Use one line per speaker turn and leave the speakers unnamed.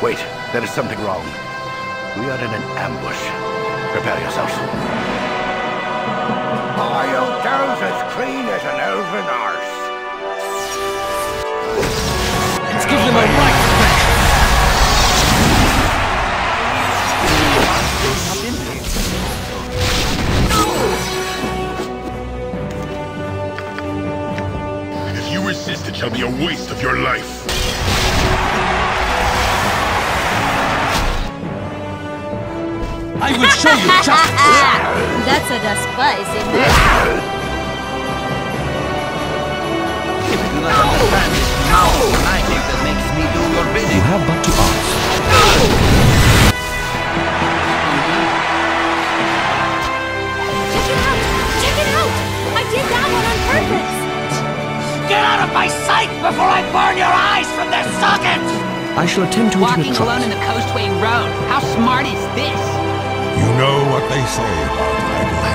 Wait, there is something wrong. We are in an ambush. Prepare yourselves.
Oil girl's as clean as an elven arse.
Let's give them a right back.
If you resist, it shall be a waste of your life.
I will show you justice.
That's a despising man.
If you do not understand this mouth magic that makes me do your bidding.
You have but to ask.
Check it out! Check it out! I did that one on purpose!
Get out of my sight before I burn your eyes from their sockets!
I shall attend to it in
Walking
a trice.
alone in the Coastway Road. How smart is this?
You know what they say about hands.